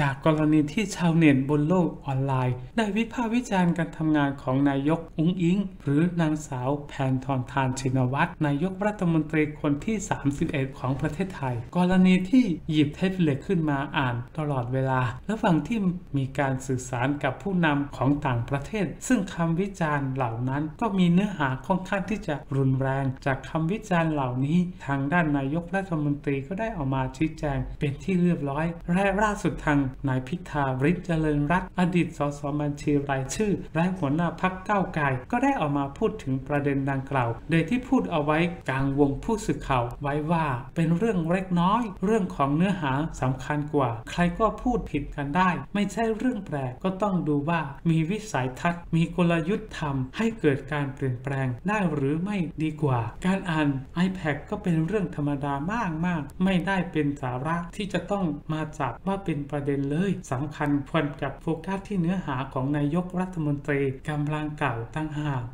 จากกรณีที่ชาวเน็ตบนโลกออนไลน์ ได้วิพากษ์วิจารณ์การทำงานของนายกอุ้งอิง หรือนางสาวแพนทองทานชินวัตรนายกรัฐมนตรีคนที่ 31 ของประเทศไทย กรณีที่หยิบเทปเล็กขึ้นมาอ่านตลอดเวลา ระหว่างที่มีการสื่อสารกับผู้นำของต่างประเทศ ซึ่งคำวิจารณ์เหล่านั้นก็มีเนื้อหาค่อนข้างที่จะรุนแรง จากคำวิจารณ์เหล่านี้ ทางด้านนายกรัฐมนตรีก็ได้ออกมาชี้แจงเป็นที่เรียบร้อยและล่าสุดทางนายพิธาริศเจริญรัตน์อดีตสสบัญชีรายชื่อ และหัวหน้าพักเก้าไกลก็ได้ออกมาพูดถึงประเด็นดังกล่าว โดยที่พูดเอาไว้กลางวงผู้สื่อข่าวไว้ว่าเป็นเรื่องเล็กน้อย เรื่องของเนื้อหาสำคัญกว่า ใครก็พูดผิดกันได้ ไม่ใช่เรื่องแปลกก็ต้องดูว่ามีวิสัยทัศน์ มีกลยุทธ์ทำให้เกิดการเปลี่ยนแปลงได้หรือไม่ดีกว่า การอ่าน iPad ก็เป็นเรื่องธรรมดามากมากไม่ได้เป็นสาระที่จะต้องมาจับว่าเป็นประเด็นด็นเลยสำคัญควรกับโฟกัสที่เนื้อหาของนายกรัฐมนตรีกำลังเก่าตั้งหาก